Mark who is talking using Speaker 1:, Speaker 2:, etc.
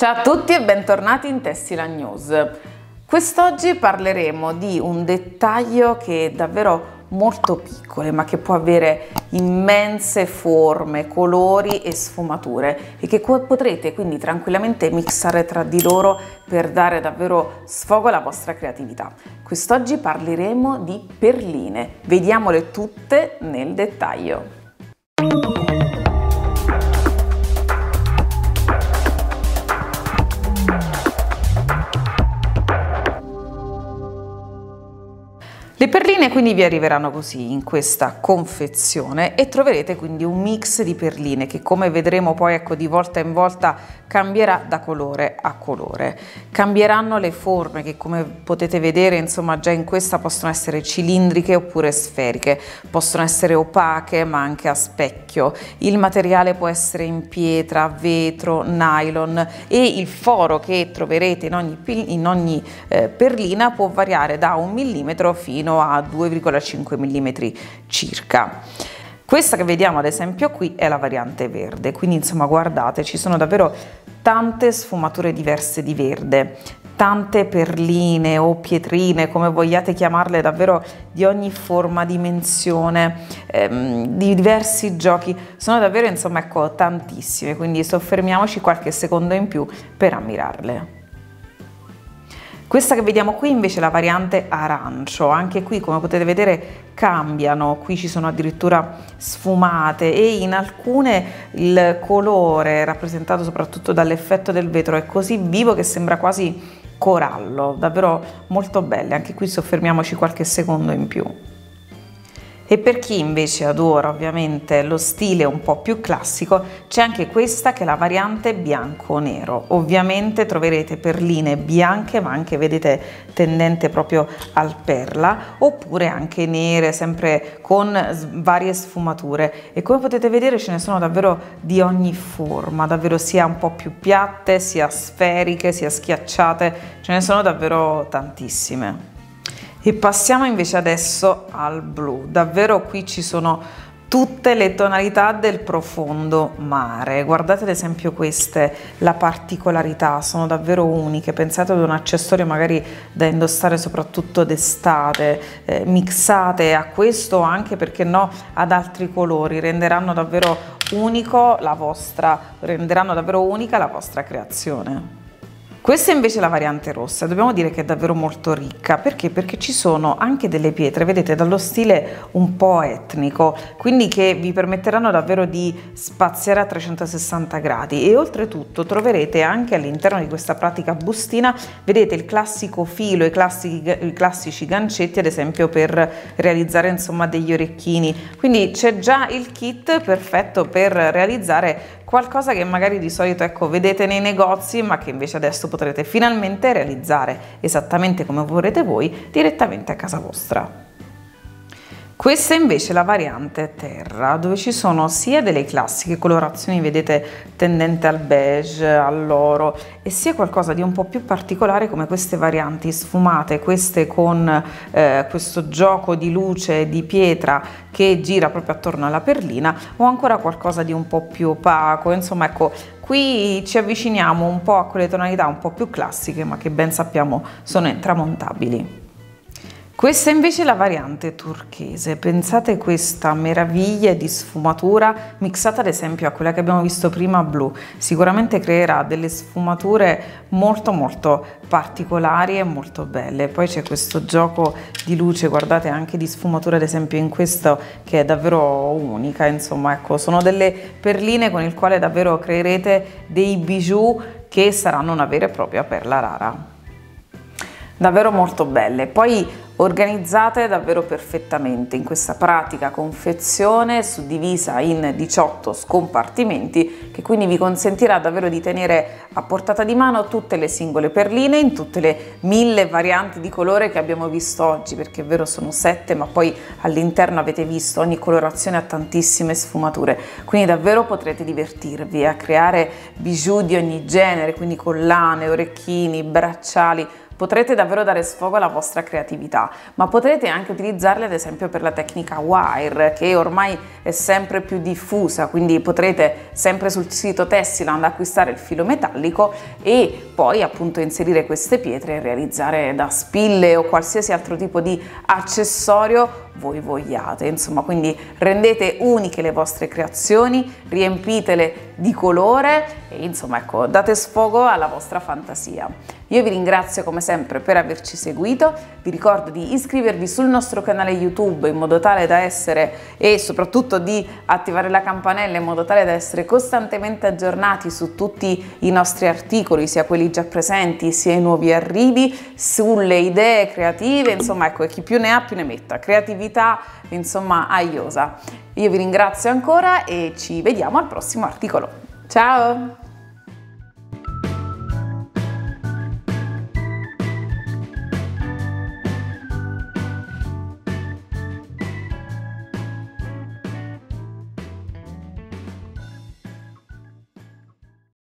Speaker 1: Ciao a tutti e bentornati in Tessila News. Quest'oggi parleremo di un dettaglio che è davvero molto piccole ma che può avere immense forme, colori e sfumature e che potrete quindi tranquillamente mixare tra di loro per dare davvero sfogo alla vostra creatività. Quest'oggi parleremo di perline, vediamole tutte nel dettaglio. Le perline quindi vi arriveranno così in questa confezione e troverete quindi un mix di perline che come vedremo poi ecco di volta in volta cambierà da colore a colore. Cambieranno le forme che come potete vedere insomma già in questa possono essere cilindriche oppure sferiche, possono essere opache ma anche a specchio. Il materiale può essere in pietra, vetro, nylon e il foro che troverete in ogni, in ogni eh, perlina può variare da un millimetro fino fino a 2,5 mm circa. Questa che vediamo ad esempio qui è la variante verde, quindi insomma guardate ci sono davvero tante sfumature diverse di verde, tante perline o pietrine, come vogliate chiamarle, davvero di ogni forma, dimensione, ehm, di diversi giochi, sono davvero insomma ecco tantissime, quindi soffermiamoci qualche secondo in più per ammirarle. Questa che vediamo qui invece è la variante arancio, anche qui come potete vedere cambiano, qui ci sono addirittura sfumate e in alcune il colore rappresentato soprattutto dall'effetto del vetro è così vivo che sembra quasi corallo, davvero molto belle, anche qui soffermiamoci qualche secondo in più. E per chi invece adora ovviamente lo stile un po' più classico, c'è anche questa che è la variante bianco-nero. Ovviamente troverete perline bianche, ma anche vedete tendente proprio al perla, oppure anche nere, sempre con varie sfumature. E come potete vedere ce ne sono davvero di ogni forma, davvero sia un po' più piatte, sia sferiche, sia schiacciate, ce ne sono davvero tantissime. E passiamo invece adesso al blu. Davvero qui ci sono tutte le tonalità del profondo mare. Guardate ad esempio queste, la particolarità, sono davvero uniche. Pensate ad un accessorio magari da indossare soprattutto d'estate, eh, mixate a questo anche perché no ad altri colori, renderanno davvero unico vostra, renderanno davvero unica la vostra creazione. Questa è invece la variante rossa, dobbiamo dire che è davvero molto ricca, perché? Perché ci sono anche delle pietre, vedete, dallo stile un po' etnico, quindi che vi permetteranno davvero di spaziare a 360 gradi. E oltretutto troverete anche all'interno di questa pratica bustina, vedete il classico filo, i classici, i classici gancetti ad esempio per realizzare insomma degli orecchini, quindi c'è già il kit perfetto per realizzare qualcosa che magari di solito ecco, vedete nei negozi ma che invece adesso potrete finalmente realizzare esattamente come vorrete voi direttamente a casa vostra. Questa è invece la variante terra, dove ci sono sia delle classiche colorazioni, vedete, tendente al beige, all'oro, e sia qualcosa di un po' più particolare come queste varianti sfumate, queste con eh, questo gioco di luce di pietra che gira proprio attorno alla perlina, o ancora qualcosa di un po' più opaco, insomma ecco, qui ci avviciniamo un po' a quelle tonalità un po' più classiche, ma che ben sappiamo sono intramontabili. Questa invece è la variante turchese, pensate questa meraviglia di sfumatura mixata ad esempio a quella che abbiamo visto prima blu, sicuramente creerà delle sfumature molto molto particolari e molto belle, poi c'è questo gioco di luce, guardate anche di sfumatura ad esempio in questo che è davvero unica, insomma ecco sono delle perline con il quale davvero creerete dei bijou che saranno una vera e propria perla rara. Davvero molto belle. Poi organizzate davvero perfettamente in questa pratica confezione suddivisa in 18 scompartimenti che quindi vi consentirà davvero di tenere a portata di mano tutte le singole perline in tutte le mille varianti di colore che abbiamo visto oggi perché è vero sono sette ma poi all'interno avete visto ogni colorazione ha tantissime sfumature. Quindi davvero potrete divertirvi a creare bijou di ogni genere quindi collane, orecchini, bracciali potrete davvero dare sfogo alla vostra creatività, ma potrete anche utilizzarle ad esempio per la tecnica wire che ormai è sempre più diffusa, quindi potrete sempre sul sito Tessiland acquistare il filo metallico e poi appunto inserire queste pietre e realizzare da spille o qualsiasi altro tipo di accessorio voi vogliate. Insomma, quindi rendete uniche le vostre creazioni, riempitele di colore e insomma, ecco, date sfogo alla vostra fantasia. Io vi ringrazio come sempre per averci seguito, vi ricordo di iscrivervi sul nostro canale YouTube in modo tale da essere e soprattutto di attivare la campanella in modo tale da essere costantemente aggiornati su tutti i nostri articoli, sia quelli già presenti sia i nuovi arrivi, sulle idee creative, insomma ecco, chi più ne ha più ne metta, creatività insomma aiosa. Io vi ringrazio ancora e ci vediamo al prossimo articolo. Ciao!